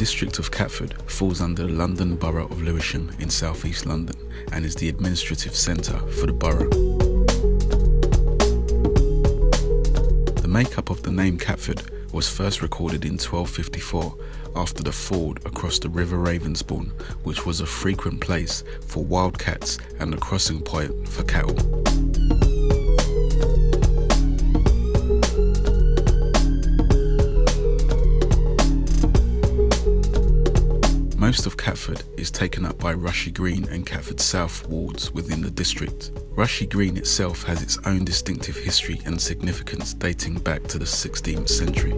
district of Catford falls under the London Borough of Lewisham in southeast London and is the administrative centre for the borough. The makeup of the name Catford was first recorded in 1254 after the ford across the River Ravensbourne, which was a frequent place for wildcats and a crossing point for cattle. Most of Catford is taken up by Rushey Green and Catford South wards within the district. Rushey Green itself has its own distinctive history and significance dating back to the 16th century.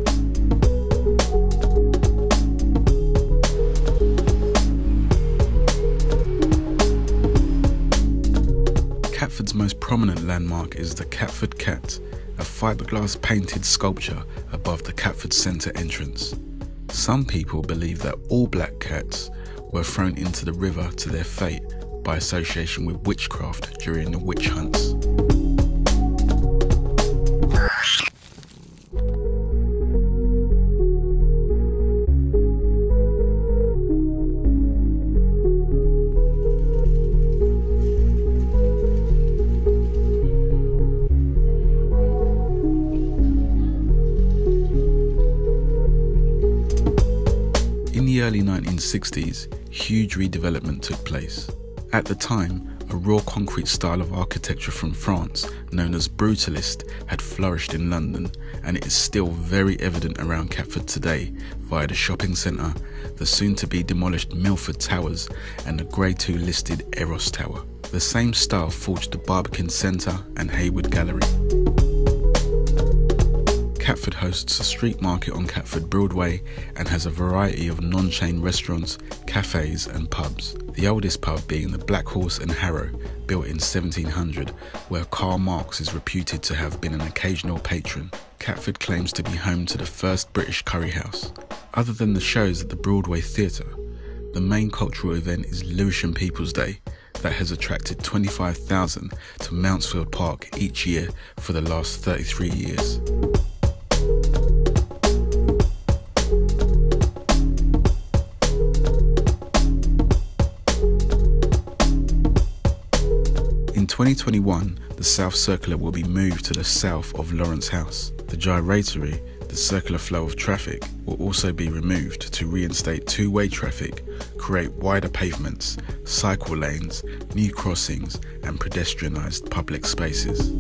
Catford's most prominent landmark is the Catford Cat, a fiberglass painted sculpture above the Catford Centre entrance. Some people believe that all black cats were thrown into the river to their fate by association with witchcraft during the witch hunts. Early 1960s, huge redevelopment took place. At the time, a raw concrete style of architecture from France, known as Brutalist, had flourished in London, and it is still very evident around Catford today via the shopping centre, the soon to be demolished Milford Towers, and the Grade 2 listed Eros Tower. The same style forged the Barbican Centre and Hayward Gallery. Catford hosts a street market on Catford Broadway and has a variety of non chain restaurants, cafes, and pubs. The oldest pub being the Black Horse and Harrow, built in 1700, where Karl Marx is reputed to have been an occasional patron. Catford claims to be home to the first British curry house. Other than the shows at the Broadway Theatre, the main cultural event is Lewisham People's Day, that has attracted 25,000 to Mountsfield Park each year for the last 33 years. 2021, the South Circular will be moved to the south of Lawrence House. The gyratory, the circular flow of traffic, will also be removed to reinstate two way traffic, create wider pavements, cycle lanes, new crossings, and pedestrianised public spaces.